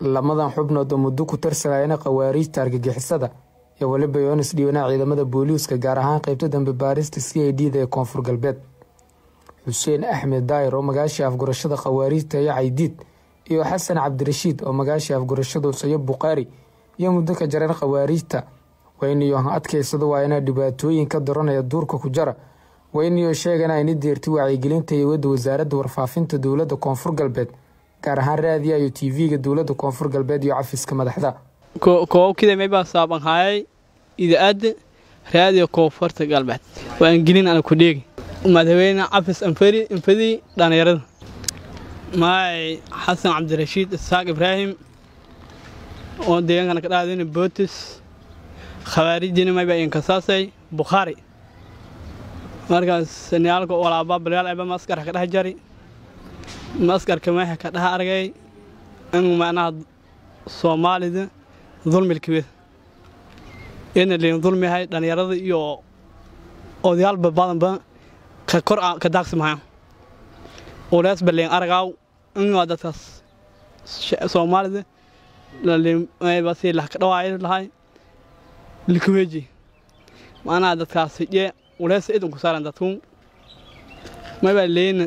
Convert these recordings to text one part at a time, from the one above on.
lamadan xubnood oo muddo ku tarsanayana khawaariijta argagixisada iyo weliba yoonis dhiibanaa ciidamada booliiska gaar ahaan qeybta dambe baarista c i d da ee koonfur galbeed. Xuseen axmed daayir oo magaashii afgurashada khawaariijta iyo caydiid iyo xasan cabdirashiid oo magaashii afgurashada sayo bukhaari iyo muddo ka jareen khawaariijta wayniyo adkeysado waa inaa dhibaatooyin ka daranaya duurka ku jara wayniyo sheegana ini deerti wacyigelinta hewada wasaaradda warfaafinta dowladda koonfur galbeed gaar ahaan raadiya iyo t v-ga dowladda koonfur galbeed iyo cafiska madaxda. Koobkida maybaa saaban hayay idaacadda raadiyo koonfurta galbeed. Waan gelin ana ku dheegi. Madaxweyne cafis anfari anfadii dhallinyarada maay xasan cabdirashiid isaaq ibraahim. Oo deegaankana ka dhaadayna bootis. Khawaarijdiina maybaa inkasaasay bukhaari. Markaas niyaalka walaaba balyaal ayba maskarka ka dhex jari maskarka meexa ka dhex argay in macnaha soomaalida dulmilkiwed ina liin dulmihay dhallinyarada iyo odayaalba badanba ka kor ka daaqsimahayan uleesba liin argaaw in waa dadkaas soomaalida si lah ka dhawaayo lahay likuweji macnaha dadkaas hidye ulees idin ku saaran dadku maybaa leeyna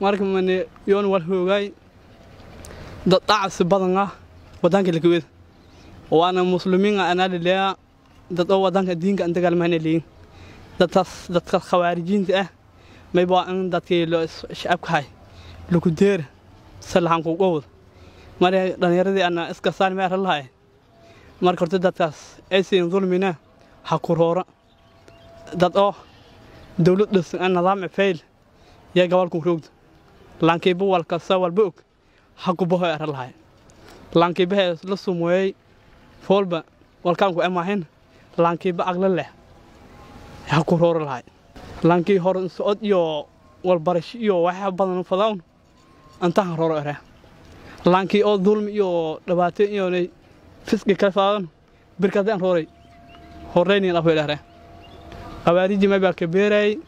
marka mane yoon wal hoogay. Dad dhacsi badan ah wadanka lakaweda waana muslimiin anaa laleeya dad oo wadanka diinka an dagaalmahana leeyin dadkaas dadkaas khawaarijiinta ah mayba waa in dadkii loo shacabka hay. Lagu deera salaxan kuga wada mari dhallinyaradii ana iska saan meera lahay marka horta dadkaas aysiin dulmina ha ku roora. Dad oo dowlad dhisan an nidaam fayl yaa gobolku roogda laankiiba walkasta walba og ha ku baho era lahay laankiibahe la sumeeyey foolba walkaanku emahin laankiiba agla leh ha ku roora lahay laankii hore socod iyo walbarash iyo waxa badan fadawn antahan rooro ere laankii oo dulmi iyo dhibaato iyo fisqi ka faadan birkadaan rooray horeynin afeelere qabaariji mabaa ka beeray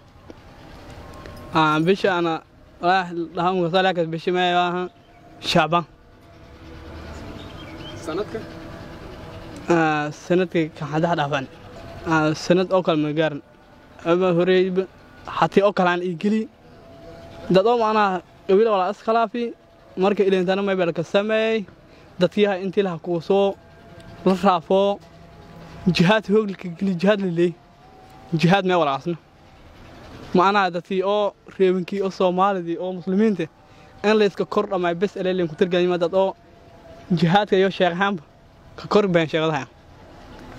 bisha ana dhahamkasalaakas bishi mayaaha shacban sanadka kaxadaha dhaafan sanad oo kale magaaran ama horeyba hatii oo kale aan ii geli dad oo macnaha qabiila walaa iskhilaafi marka ilintana maybaa laka sameeyey dadkiiha intii laha kuusoo la raafoo jihaad hooglika geli jihaad laleey jihaad mee walaasna macnaha dadkii oo reebinkii oo soomaalidii oo muslimiinta in layska kor dhammaay bes eleelin ku tirgayma dad oo jihaadka iyo sheekhaanba ka kor been sheegadaha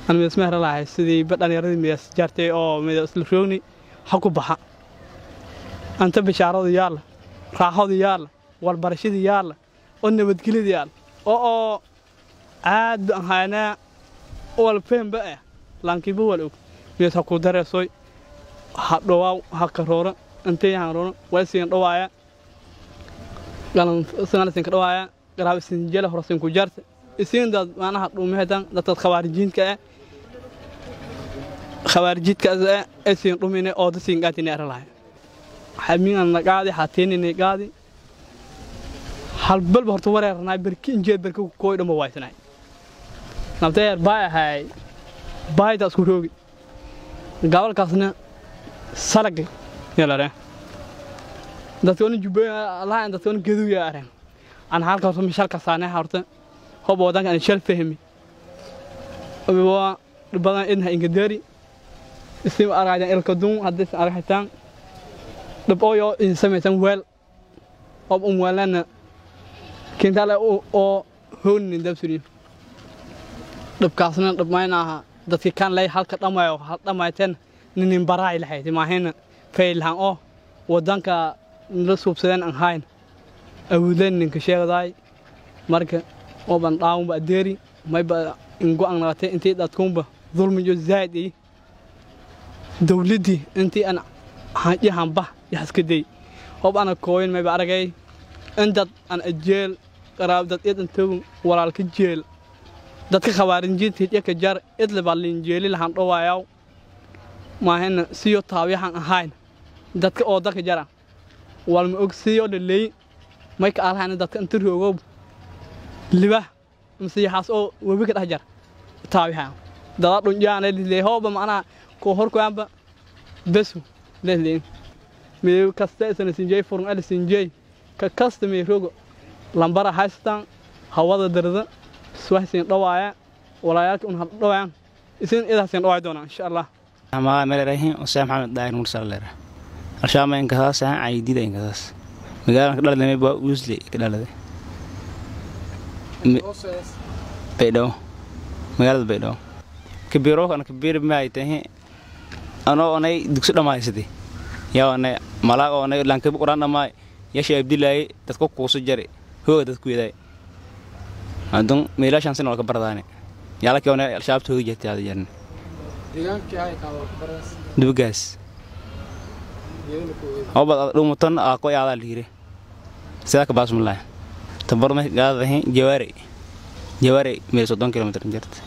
an midasmehra lahay sidii ba dhallinyaradii midas jaartay oo mida isla roogni ha ku baxa. Anta bishaaradu yaalla raaxadu yaalla walbarashadii yaalla oo nabadgelyadii yaalla oo oo aad baan haynaa wal fehmba ah laankiiba wal og. Midas ha ku dareesoy ha dhowaaw ha karoora. Intay hanroona waa siin dhawaaya galan sanalisin ka dhawaaya garaab isin jela horasin ku jarta isin dad maanaha dhuumeedan dadka khawaarijiinka ah khawaarijidka ah isin dhumine oo dasin gaatini aralahay xamiin nagaadi hateeni nagaadi halbalba horta wareernaa berki injeed berki kooy dhamba waaysanay nabteer baay ahay baayda isku roogi. Gabalkaasna salag yalare allaha dadkoona gaduw yaa areen aan halka horta mishalka saanay horta. Hob wadanka shal fahmi. Waa badan idna ingadari isim araajan ilka dun haddii aragtaan dhab oo yo in samaysan weel. Hob um weelana kintale oo hoonin dabsuri dhabkaasna dhabmaynaha dadkii kan lay halka dhamayo hal dhamayteen ninin baraay lahayd. Maahina faylhan oo wadanka la suubsadeen aan hayn. Awooden ninka sheegdaay marka ooban dhaawunba adeeri. Mayba ingo-an naqatay intii dadkunba dulmiyo zaa'id ay dowladdii intii an yahanba yaxaskaday hoob ana kooyin mayba aragay. Indad an ajeel qaraab dad id intogun walaalka jeel. Dadka khawaarinjiinta hidhaka jar idliba linjeeli lahan dhowaayaw maahina siyo taawyahan ahayn. Dadka oo dadka jara. Walma og siyo dhaleey mayka alahayna dadka inta roogow liba. Masiixaas oo webi ka dhex jar. Taawyahan dada dhunjaan lehley hooba macnaha koo horkoyanba besu lehley mee kasta isana sinjey furun ala sinjey ka kasta mee rogo lambara haystaan. Hawada darda suwaxsiin dhawaaya walaayaalka un dhawayaan isin idaasiin dhawaay doonaa insha allah magaa melerahin usee maxamed daahir mursalleera alshaama inkasaas ahan caydida inkasaas magaalan ka dhaladamay baa uusle ka dhaladay. Baydhabo magaalada baydhabo kabiiro ana kabiir maay tahi anoo onay dugsi dhammaysatay yaa onay malaag onay lankabi quraan dhammaay yasha abdilaayay dadka kuusu jari. Hooga dadku wedaay adun meelaashan sin walka bardaane yaalaki onay alshaabta hooga jirtay aada jarne dubagaas obad dhumutan aako yaadaa liire sidaa ka baasmulaay tabarma gaadahin jawaare jawaare meel soddon kilomitr jirta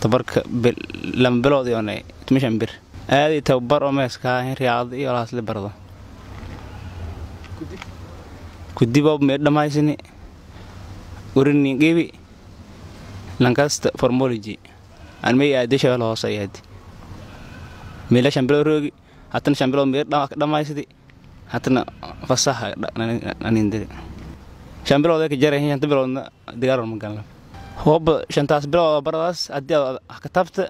tabarka lama bilood iyoone tumishan bir aadii tababar oo meeskaahin riyaado iyo laasle bardo kudibob mee dhammaysini urini gebi lankasta formology anmay aade shabel hoose ayaadi meela shan roogi hatana shan bilood meer dhammaysidi hatana fasaha anindiri shan bilood ka jarahin shanta biloodna digaar magalna hooba shantaas bilood baradaas haddii katabta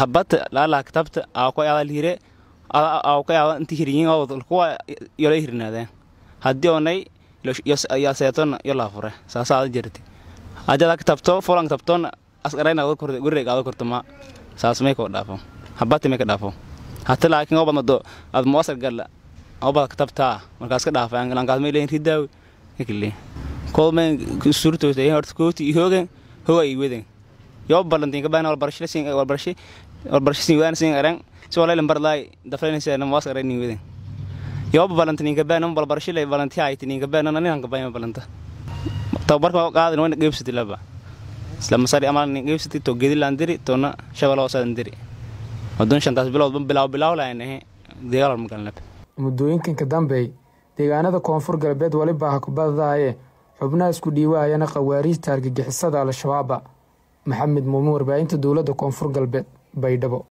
habata laalaa katabta aako yaada liire aako yaada inti hiryin kuwa yola hirnaadeen haddii onay yaseetona yo laafure saasaada jirti haddii adaa katabto fulan katabtoona asqaraynaqdo korte gurre qaado korto ma saas may koo dhaafo habati may ka dhaafo hata laakiin oo badnado ad muasar galla oo bad katabtaa markaas ka dhaafay lankaas may leeyin ridaawi ikile kol may surtoota iyo horta kooti iyo hoogan hoga iyo weden yoo balantiin kabaan walbarasho sin walbarasho walbarasho sin waan sin aran si walay lambar laay daflayna na muasar aran weden yoo balantiin kabaan walbarasho lay balantii ay tin kabaan nan nan kabaan balanta tabarka qaadan wana geebsati laba isla masari amal nin geebsati to gedilaan diri tona shabalo saadan diri wadon shantaas bilood bilaaw bilaaw laaynahe deegaal magalnab muddooyinkan ka dambeey deegaanada koonfur galbeed weliba ha kubadaaye xubnaha isku dhiiwaayana khawaariijta argagixisada al-shabaaba maxamed muumin warbaahinta dowladda koonfur galbeed baydhabo